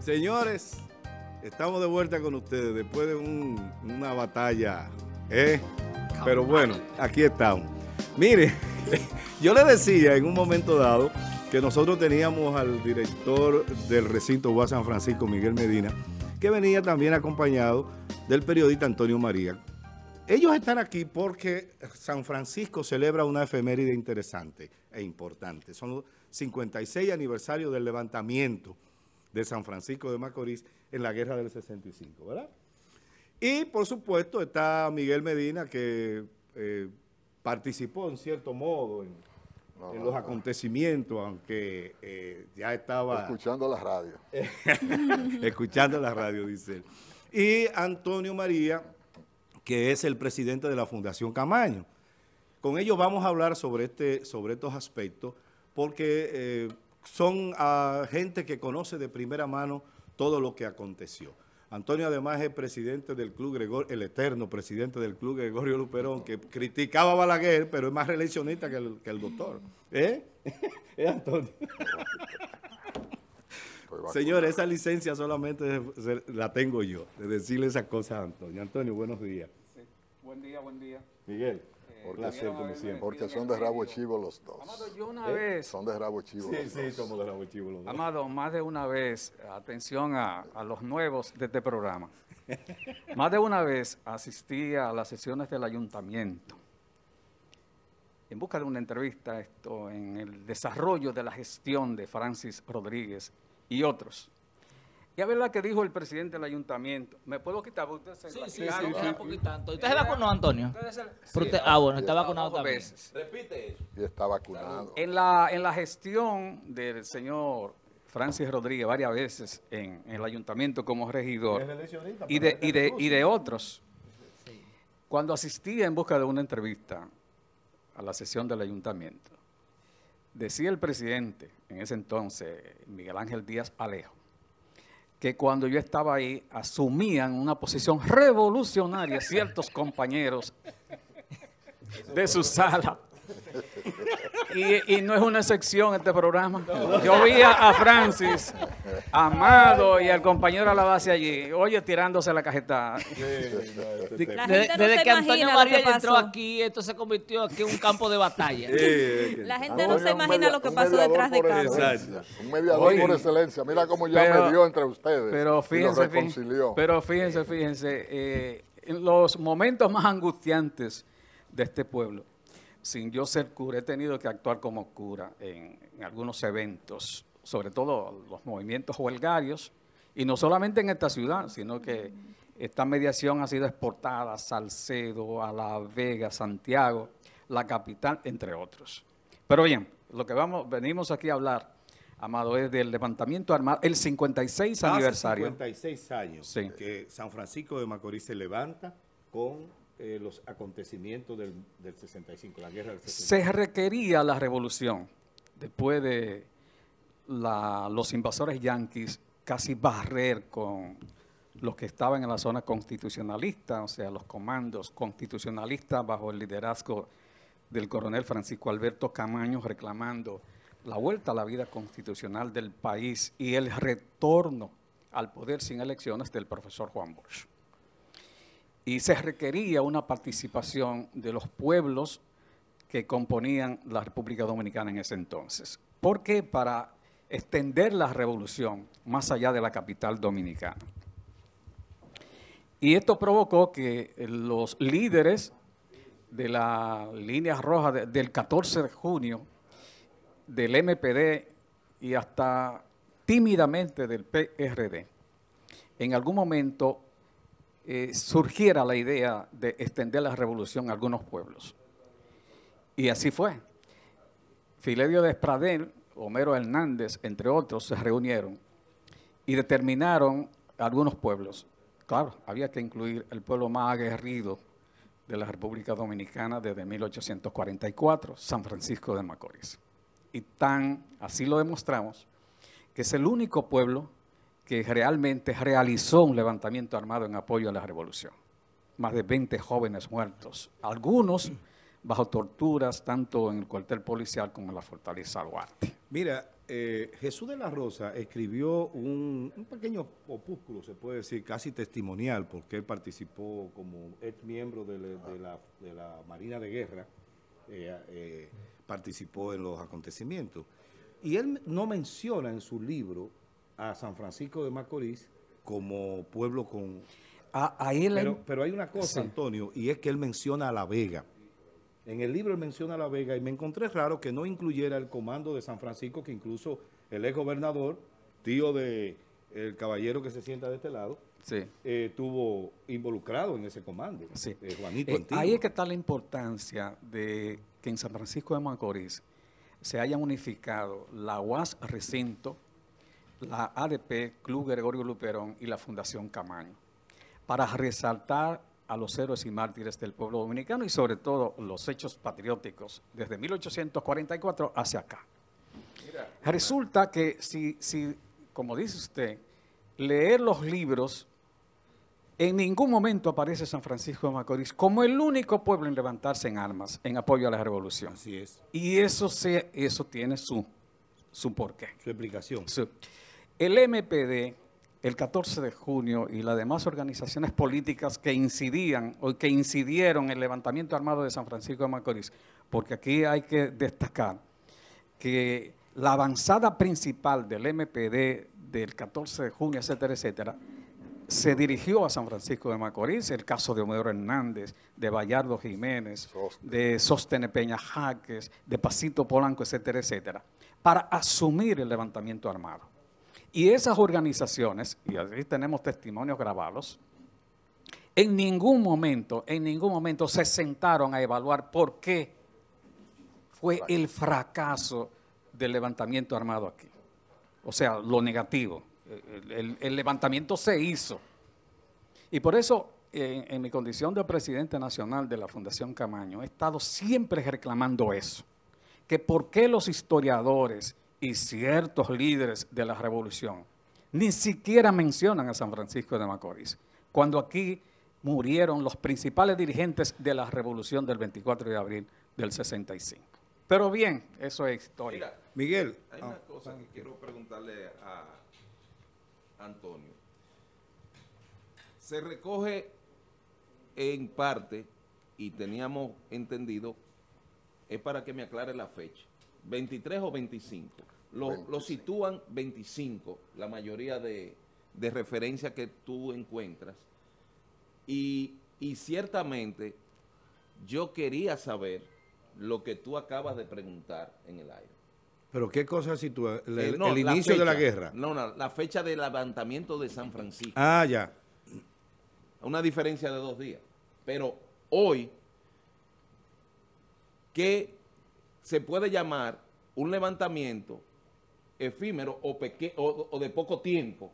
Señores, estamos de vuelta con ustedes después de una batalla, ¿eh? Pero bueno, aquí estamos. Mire, yo le decía en un momento dado que nosotros teníamos al director del recinto UAS San Francisco, Miguel Medina, que venía también acompañado del periodista Antonio María. Ellos están aquí porque San Francisco celebra una efeméride interesante e importante. Son los 56 aniversarios del levantamiento de San Francisco de Macorís en la guerra del 65, ¿verdad? Y por supuesto está Miguel Medina que eh, participó en cierto modo en, los acontecimientos, aunque eh, ya estaba... Escuchando la radio. escuchando la radio, dice él. Y Antonio María, que es el presidente de la Fundación Camaño. Con ellos vamos a hablar sobre, este, sobre estos aspectos, porque eh, son uh, gente que conoce de primera mano todo lo que aconteció. Antonio además es presidente del Club Gregorio, el eterno presidente del Club Gregorio Luperón, que criticaba a Balaguer, pero es más reeleccionista que el, que el doctor. ¿Eh? ¿Eh, Antonio? Señor, esa licencia solamente la tengo yo, de decirle esas cosas a Antonio. Antonio, buenos días. Buen día, buen día. Miguel. Porque son de rabo chivo los dos. Amado, yo una ¿Eh? vez... Son de rabo chivo sí, sí, somos de rabo chivo los dos. Amado, más de una vez, atención a, los nuevos de este programa. más de una vez asistí a las sesiones del ayuntamiento en busca de una entrevista esto en el desarrollo de la gestión de Francis Rodríguez y otros. Ya verdad que dijo el presidente del ayuntamiento. ¿Me puedo quitar? Usted se sí, sí, sí, ¿Usted se vacunó, Antonio? ah, bueno, está vacunado también. Veces. Repite eso. Y está vacunado. En la, en la gestión del señor Francis Rodríguez varias veces en, el ayuntamiento como regidor y de, y de, y de otros. Cuando asistía en busca de una entrevista a la sesión del ayuntamiento, decía el presidente, en ese entonces, Miguel Ángel Díaz Alejo, que cuando yo estaba ahí asumían una posición revolucionaria ciertos compañeros de su sala. Y, no es una excepción este programa. Yo vi a, Francis, Amado y al compañero a la base allí, oye, tirándose la cajeta. Desde, que Antonio María entró aquí, esto se convirtió aquí en un campo de batalla. la gente no, se imagina lo que pasó detrás de cámara. Un mediador por excelencia. Mira cómo ya me dio entre ustedes. Pero fíjense, pero fíjense, fíjense, eh, en los momentos más angustiantes de este pueblo, sin yo ser cura, he tenido que actuar como cura en, algunos eventos, sobre todo los movimientos huelgarios, y no solamente en esta ciudad, sino que esta mediación ha sido exportada a Salcedo, a La Vega, Santiago, la capital, entre otros. Pero bien, lo que vamos, venimos aquí a hablar, Amado, es del levantamiento armado, el 56 aniversario. 56 años que San Francisco de Macorís se levanta con eh, los acontecimientos del, 65, la guerra del 65. Se requería la revolución después de los invasores yanquis casi barrer con los que estaban en la zona constitucionalista, o sea, los comandos constitucionalistas bajo el liderazgo del coronel Francisco Alberto Camaño reclamando la vuelta a la vida constitucional del país y el retorno al poder sin elecciones del profesor Juan Bosch y se requería una participación de los pueblos que componían la República Dominicana en ese entonces. ¿Por qué? Para extender la revolución más allá de la capital dominicana. Y esto provocó que los líderes de la línea roja del 14 de junio, del MPD y hasta tímidamente del PRD, en algún momento eh, surgiera la idea de extender la revolución a algunos pueblos. Y así fue. Filedio de Espradel, Homero Hernández, entre otros, se reunieron y determinaron algunos pueblos. Claro, había que incluir el pueblo más aguerrido de la República Dominicana desde 1844, San Francisco de Macorís. Y tan, así lo demostramos, que es el único pueblo que realmente realizó un levantamiento armado en apoyo a la revolución. Más de 20 jóvenes muertos, algunos bajo torturas tanto en el cuartel policial como en la fortaleza Duarte. Mira, eh, Jesús de la Rosa escribió un, pequeño opúsculo, se puede decir, casi testimonial, porque él participó como ex miembro de, la, Marina de Guerra, eh, eh, participó en los acontecimientos. Y él no menciona en su libro a San Francisco de Macorís como pueblo con... pero, hay una cosa, Antonio, y es que él menciona a La Vega. En el libro él menciona a La Vega y me encontré raro que no incluyera el comando de San Francisco, que incluso el ex gobernador, tío de el caballero que se sienta de este lado, sí. Eh, estuvo involucrado en ese comando. Sí. Eh, Juanito eh, ahí es que está la importancia de que en San Francisco de Macorís se hayan unificado la UAS Recinto, la ADP, Club Gregorio Luperón y la Fundación Camaño, para resaltar a los héroes y mártires del pueblo dominicano y sobre todo los hechos patrióticos desde 1844 hacia acá. Resulta que si, si, como dice usted, leer los libros, en ningún momento aparece San Francisco de Macorís como el único pueblo en levantarse en armas en apoyo a la revolución. Así es. Y eso, se, eso tiene su, su porqué. Su explicación. El MPD, el 14 de junio y las demás organizaciones políticas que incidían o que incidieron en el levantamiento armado de San Francisco de Macorís, porque aquí hay que destacar que la avanzada principal del MPD del 14 de junio, etcétera, etcétera, se dirigió a San Francisco de Macorís, el caso de Homero Hernández, de Bayardo Jiménez, de Sostene Peña Jaques, de Pasito Polanco, etcétera, etcétera, para asumir el levantamiento armado. Y esas organizaciones, y así tenemos testimonios grabados, en ningún momento, en ningún momento se sentaron a evaluar por qué fue el fracaso del levantamiento armado aquí. O sea, lo negativo. El, levantamiento se hizo. Y por eso, en, en, mi condición de presidente nacional de la Fundación Camaño, he estado siempre reclamando eso. Que por qué los historiadores y ciertos líderes de la revolución ni siquiera mencionan a San Francisco de Macorís, cuando aquí murieron los principales dirigentes de la revolución del 24 de abril del 65. Pero bien, eso es historia. Miguel. Hay una ah, cosa que quiero preguntarle a Antonio. Se recoge en parte, y teníamos entendido, es para que me aclare la fecha, 23 o 25. Lo, sitúan 25, la mayoría de, de referencias que tú encuentras. Y, y ciertamente yo quería saber lo que tú acabas de preguntar en el aire. ¿Pero qué cosa sitúa? ¿El, eh, el inicio de la guerra? No, no, la fecha del levantamiento de San Francisco. Ah, ya. Una diferencia de dos días. Pero hoy, ¿qué se puede llamar un levantamiento efímero o, de poco tiempo.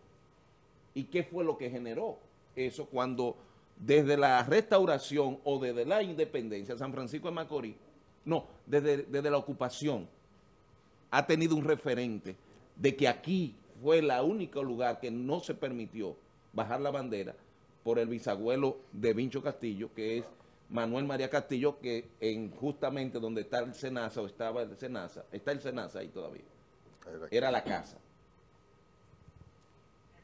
¿Y qué fue lo que generó eso cuando desde la restauración o desde la independencia, San Francisco de Macorís, no, desde, desde la ocupación, ha tenido un referente de que aquí fue el único lugar que no se permitió bajar la bandera por el bisabuelo de Vincho Castillo, que es Manuel María Castillo, que en justamente donde está el Senasa o estaba el Senasa, está el Senasa ahí todavía era la casa.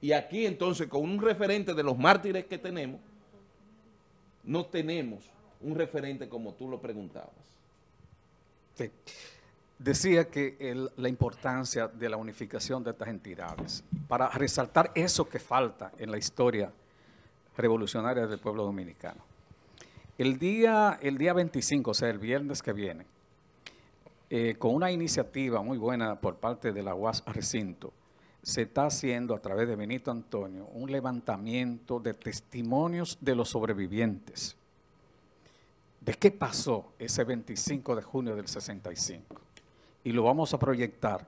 Y aquí entonces con un referente de los mártires que tenemos, no tenemos un referente como tú lo preguntabas. Decía que la importancia de la unificación de estas entidades, para resaltar eso que falta en la historia revolucionaria del pueblo dominicano. El día, el día 25, o sea, el viernes que viene, eh, con una iniciativa muy buena por parte de la UAS Recinto, se está haciendo a través de Benito Antonio un levantamiento de testimonios de los sobrevivientes. ¿De qué pasó ese 25 de junio del 65? Y lo vamos a proyectar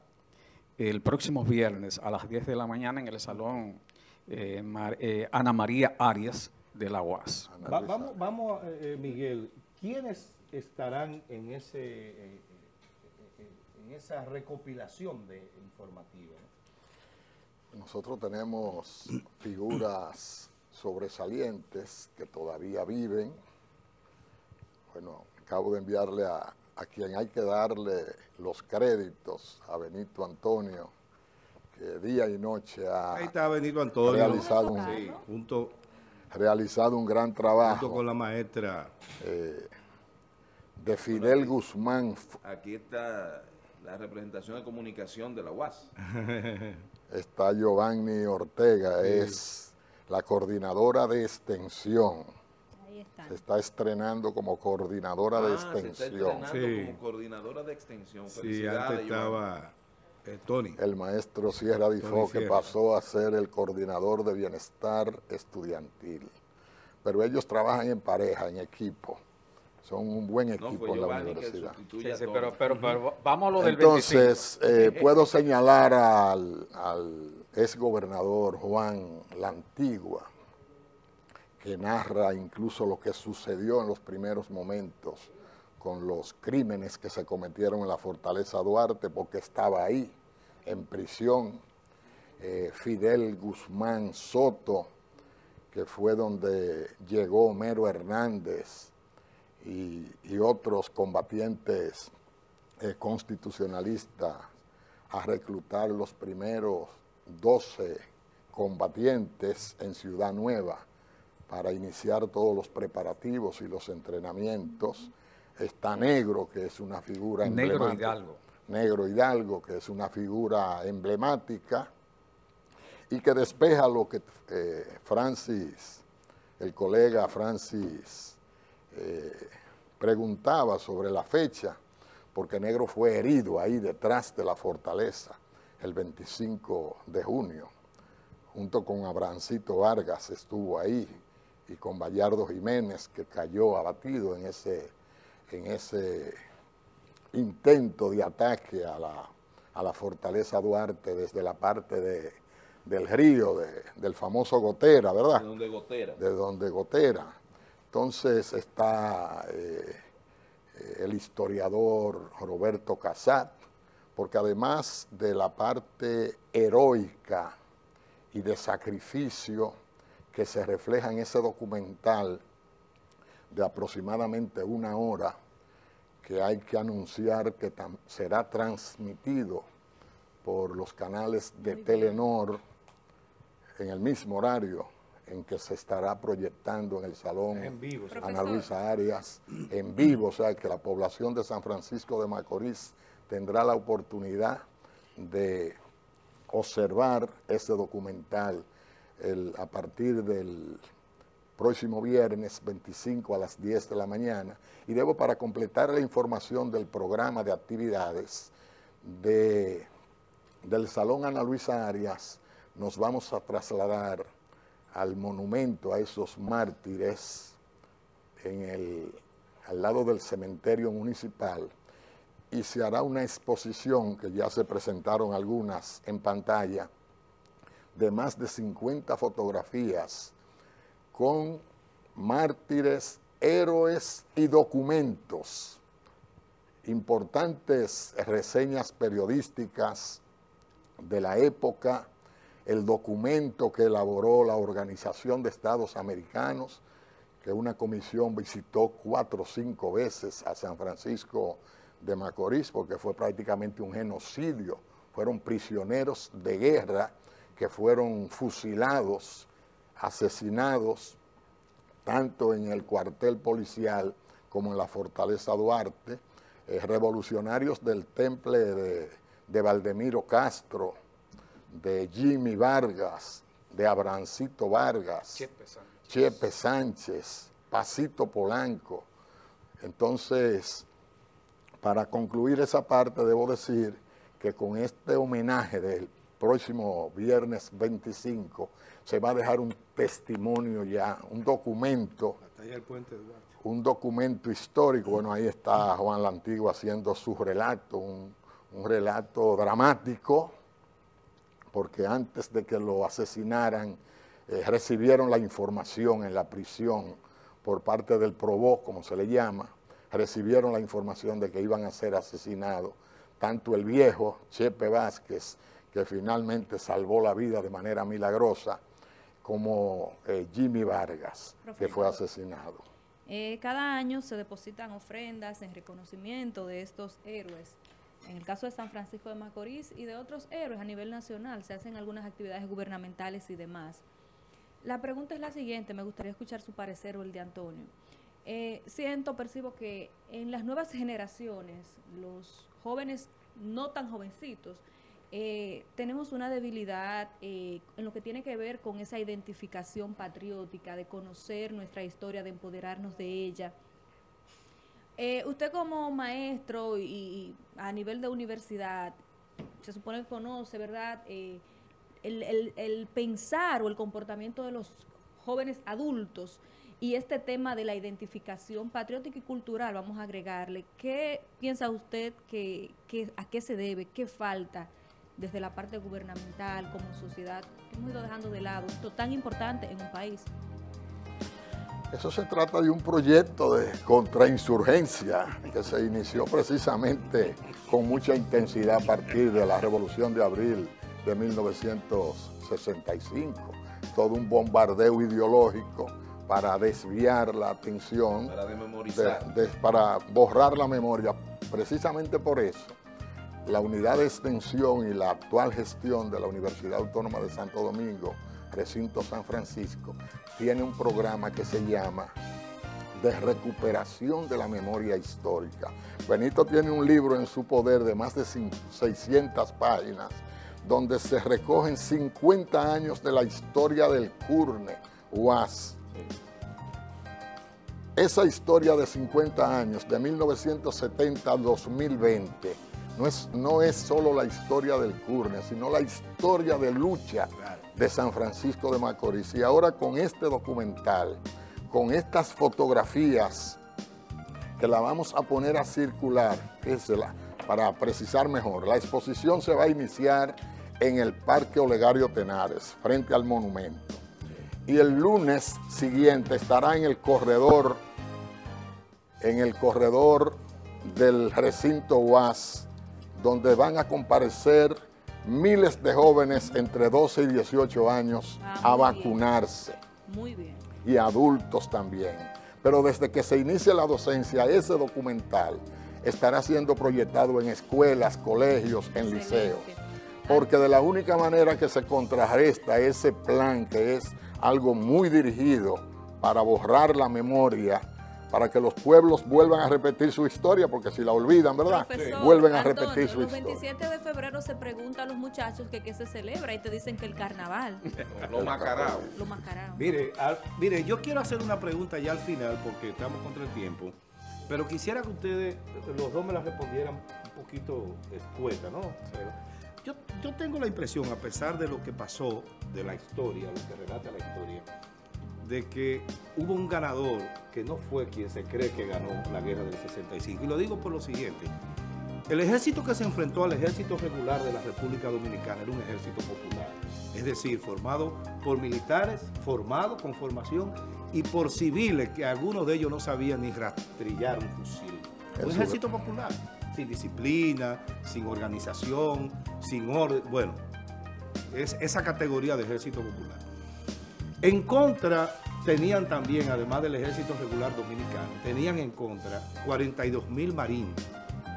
el próximo viernes a las 10 de la mañana en el Salón eh, eh, Ana María Arias de la UAS. vamos, vamos Miguel, ¿quiénes estarán en ese en esa recopilación de informativa? Nosotros tenemos figuras sobresalientes que todavía viven. Bueno, acabo de enviarle a, a quien hay que darle los créditos, a Benito Antonio, que día y noche ha Ahí está Benito Antonio. realizado un, Sí, junto, realizado un gran junto trabajo. con la maestra. eh, de Fidel Guzmán Aquí está la representación de comunicación de la UAS. está Giovanni Ortega, es la coordinadora de extensión. Ahí está. Se está estrenando como coordinadora de Ah, se está extensión. entrenando Sí. como coordinadora de extensión. Sí, Felicidades, antes Giovanni. estaba eh, Tony. El maestro Sierra Tony que pasó a ser el coordinador de bienestar estudiantil. Pero ellos trabajan en pareja, en equipo. Son un buen No, equipo en la Giovanni universidad. Sí, pero, pero, pero vamos a lo del 25. Entonces, eh, puedo señalar al, al exgobernador Juan La Antigua, que narra incluso lo que sucedió en los primeros momentos con los crímenes que se cometieron en la Fortaleza Duarte, porque estaba ahí, en prisión. Eh, Fidel Guzmán Soto, que fue donde llegó Homero Hernández y, otros combatientes eh, constitucionalistas a reclutar los primeros 12 combatientes en Ciudad Nueva para iniciar todos los preparativos y los entrenamientos. Está Negro, que es una figura Negro emblemática. Hidalgo. Negro Hidalgo, que es una figura emblemática y que despeja lo que eh, Francis, el colega Francis, eh, preguntaba sobre la fecha, porque Negro fue herido ahí detrás de la fortaleza el 25 de junio, junto con Abrancito Vargas estuvo ahí y con Bayardo Jiménez, que cayó abatido en ese, en ese intento de ataque a la, a la fortaleza Duarte desde la parte de, del río, de- del famoso Gotera, ¿verdad? De donde gotera. de donde Gotera. Entonces está eh, el historiador Roberto Casat, porque además de la parte heroica y de sacrificio que se refleja en ese documental de aproximadamente una hora, que hay que anunciar que será transmitido por los canales de Telenor en el mismo horario en que se estará proyectando en el salón En vivo, sí. Ana Luisa Arias en vivo, o sea que la población de San Francisco de Macorís tendrá la oportunidad de observar este documental el- a partir del próximo viernes 25 a las 10 de la mañana. Y debo para completar la información del programa de actividades de, del Salón Ana Luisa Arias, nos vamos a trasladar al monumento a esos mártires en el, al lado del cementerio municipal y se hará una exposición que ya se presentaron algunas en pantalla de más de 50 fotografías con mártires, héroes y documentos. Importantes reseñas periodísticas de la época, el documento que elaboró la Organización de Estados Americanos, que una comisión visitó cuatro o cinco veces a San Francisco de Macorís, porque fue prácticamente un genocidio. Fueron prisioneros de guerra que fueron fusilados, asesinados, tanto en el cuartel policial como en la fortaleza Duarte, eh, revolucionarios del temple de, de Valdemiro Castro, de Jimmy Vargas, de Abrancito Vargas, Chepe Sánchez. Chepe Sánchez, Pasito Polanco. Entonces, para concluir esa parte, debo decir que con este homenaje del próximo viernes 25 se va a dejar un testimonio ya, un documento, Batalla del Puente Duarte. un documento histórico. Bueno, ahí está Juan la Antigua haciendo su relato, un, un relato dramático, porque antes de que lo asesinaran, eh, recibieron la información en la prisión por parte del probó, como se le llama, recibieron la información de que iban a ser asesinados, tanto el viejo Chepe Vázquez, que finalmente salvó la vida de manera milagrosa, como eh, Jimmy Vargas, que fue asesinado. Eh, cada año se depositan ofrendas en reconocimiento de estos héroes. En el caso de San Francisco de Macorís y de otros héroes a nivel nacional, se hacen algunas actividades gubernamentales y demás. La pregunta es la siguiente, me gustaría escuchar su parecer o el de Antonio. Eh, siento, percibo que en las nuevas generaciones, los jóvenes no tan jovencitos, eh, tenemos una debilidad eh, en lo que tiene que ver con esa identificación patriótica, de conocer nuestra historia, de empoderarnos de ella. Eh, usted como maestro y, a nivel de universidad, se supone que conoce, ¿verdad? El, el pensar o el comportamiento de los jóvenes adultos y este tema de la identificación patriótica y cultural, vamos a agregarle, ¿qué piensa usted que, que a qué se debe, qué falta? Desde la parte gubernamental, como sociedad, hemos ido dejando de lado, esto tan importante en un país. Eso se trata de un proyecto de contrainsurgencia que se inició precisamente con mucha intensidad a partir de la Revolución de Abril de 1965. Todo un bombardeo ideológico para desviar la atención, para, para borrar la memoria. Precisamente por eso, la unidad de extensión y la actual gestión de la Universidad Autónoma de Santo Domingo, recinto San Francisco, tiene un programa que se llama de recuperación de la memoria histórica. Benito tiene un libro en su poder de más de 600 páginas, donde se recogen 50 años de la historia del CURNE, UAS. Esa historia de 50 años, de 1970 al 2020, no es, no es solo la historia del Curne, sino la historia de lucha de San Francisco de Macorís. Y ahora con este documental, con estas fotografías que la vamos a poner a circular, para precisar mejor, la exposición se va a iniciar en el Parque Olegario Tenares, frente al monumento. Y el lunes siguiente estará en el corredor, en el corredor del recinto UAS, donde van a comparecer miles de jóvenes entre 12 y 18 años ah, a vacunarse. Muy bien. Y adultos también. Pero desde que se inicie la docencia, ese documental estará siendo proyectado en escuelas, colegios, en liceos. Porque de la única manera que se contrarresta ese plan, que es algo muy dirigido para borrar la memoria para que los pueblos vuelvan a repetir su historia, porque si la olvidan, ¿verdad? Vuelven a repetir su historia. El 27 de febrero se pregunta a los muchachos que qué se celebra y te dicen que el carnaval. Lo macarao. Lo macarao. Mire, mire, yo quiero hacer una pregunta ya al final, porque estamos contra el tiempo, pero quisiera que ustedes, los dos me la respondieran un poquito escueta, ¿no? Yo, yo tengo la impresión, a pesar de lo que pasó, de la historia, lo que relata la historia, de que hubo un ganador que no fue quien se cree que ganó la guerra del 65. Y lo digo por lo siguiente. El ejército que se enfrentó al ejército regular de la República Dominicana era un ejército popular, es decir, formado por militares, formado con formación y por civiles que algunos de ellos no sabían ni rastrillar un fusil. Un ejército popular, sin disciplina, sin organización, sin orden. Bueno, es esa categoría de ejército popular. En contra tenían también, además del ejército regular dominicano, tenían en contra 42 mil marines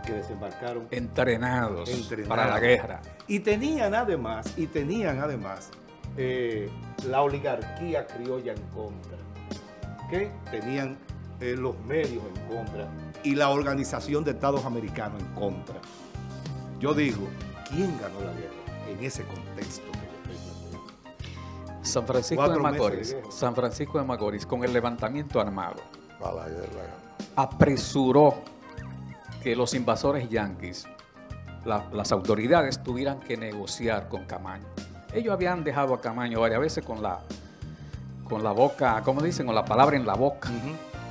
que desembarcaron. Entrenados, para la guerra. Y tenían además, y tenían además eh, la oligarquía criolla en contra, que tenían eh, los medios en contra y la organización de Estados Americanos en contra. Yo digo, ¿quién ganó la guerra en ese contexto? San Francisco de Macorís, San Francisco de Macorís, con el levantamiento armado, apresuró que los invasores yanquis, las autoridades tuvieran que negociar con Camaño. Ellos habían dejado a Camaño varias veces con la, con la boca, como dicen, con la palabra en la boca.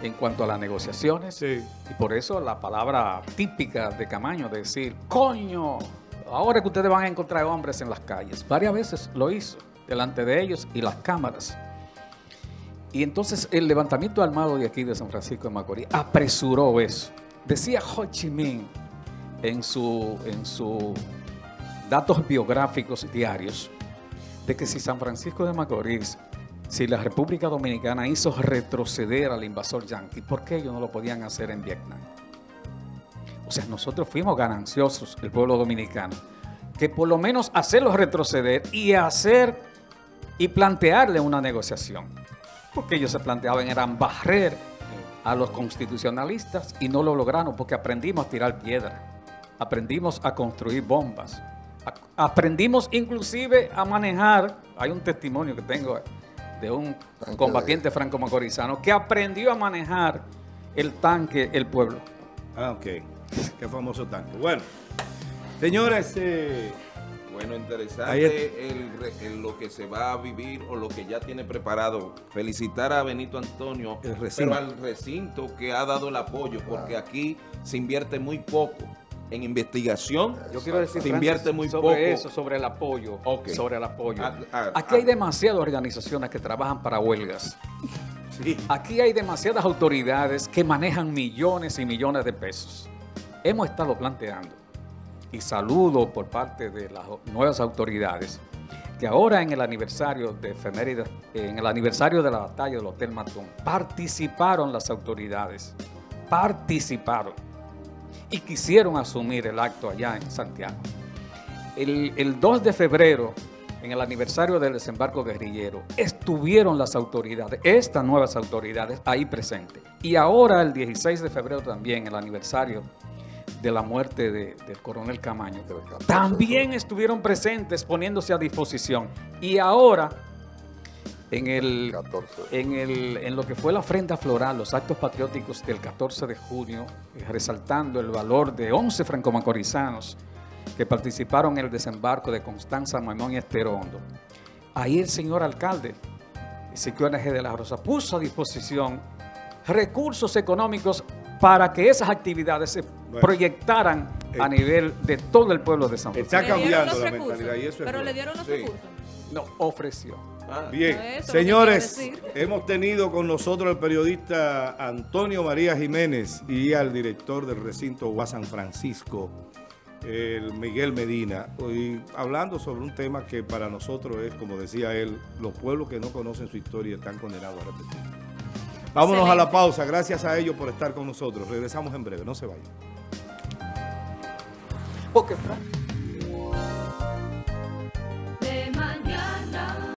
En cuanto a las negociaciones, y por eso la palabra típica de Camaño, decir, coño, ahora que ustedes van a encontrar hombres en las calles, varias veces lo hizo delante de ellos y las cámaras. Y entonces el levantamiento armado de aquí de San Francisco de Macorís apresuró eso. Decía Ho Chi Minh en sus en datos biográficos diarios de que si San Francisco de Macorís Si la República Dominicana hizo retroceder al invasor yanqui, ¿por qué ellos no lo podían hacer en Vietnam? O sea, nosotros fuimos gananciosos, el pueblo dominicano, que por lo menos hacerlos retroceder y hacer y plantearle una negociación. Porque ellos se planteaban, eran barrer a los constitucionalistas y no lo lograron porque aprendimos a tirar piedra, aprendimos a construir bombas, a- aprendimos inclusive a manejar, hay un testimonio que tengo de un Tanque combatiente franco-macorizano que aprendió a manejar el tanque, el pueblo. Ah, ok. Qué famoso tanque. Bueno, señores, eh, Bueno, interesante el re- el lo que se va a vivir o lo que ya tiene preparado. Felicitar a Benito Antonio, El recinto. pero al recinto que ha dado el apoyo, porque aquí se invierte muy poco en investigación. Yo quiero decir, se Francis, invierte muy sobre poco. eso, sobre el apoyo. Sobre el apoyo. Ah, ah, Aquí ah. hay demasiadas organizaciones que trabajan para huelgas. sí. Aquí hay demasiadas autoridades que manejan millones y millones de pesos. Hemos estado planteando, y saludo por parte de las nuevas autoridades, que ahora en el aniversario de efemérides, en el aniversario de la batalla del Hotel Matón, participaron las autoridades, participaron y quisieron asumir el acto allá en Santiago. El, el 2 de febrero, en el aniversario del desembarco guerrillero, estuvieron las autoridades, estas nuevas autoridades, ahí presentes. Y ahora, el 16 de febrero también, el aniversario de la muerte de- del coronel Camaño, Del 14 de también estuvieron presentes poniéndose a disposición. Y ahora, en el, 14. en, el, en lo que fue la ofrenda floral, los actos patrióticos del 14 de junio, eh, resaltando el valor de 11 franco-macorizanos que participaron en el desembarco de Constanza, Mamón y Estero Hondo. Ahí el señor alcalde, Ezequiel N.G. de la Rosa, puso a disposición recursos económicos para que esas actividades se proyectaran a Eh, nivel de todo el pueblo de San Está Francisco. Dieron cambiando la recursos, mentalidad y eso es Pero bueno. le dieron los Sí. recursos. No, ofreció. Ah, Bien, Eso señores, hemos tenido con nosotros al periodista Antonio María Jiménez y al director del recinto UAS San Francisco, el Miguel Medina, y hablando sobre un tema que para nosotros es, como decía él, los pueblos que no conocen su historia están condenados a repetir. Vámonos a la pausa, gracias a ellos por estar con nosotros. Regresamos en breve, no se vayan. Porque Fran-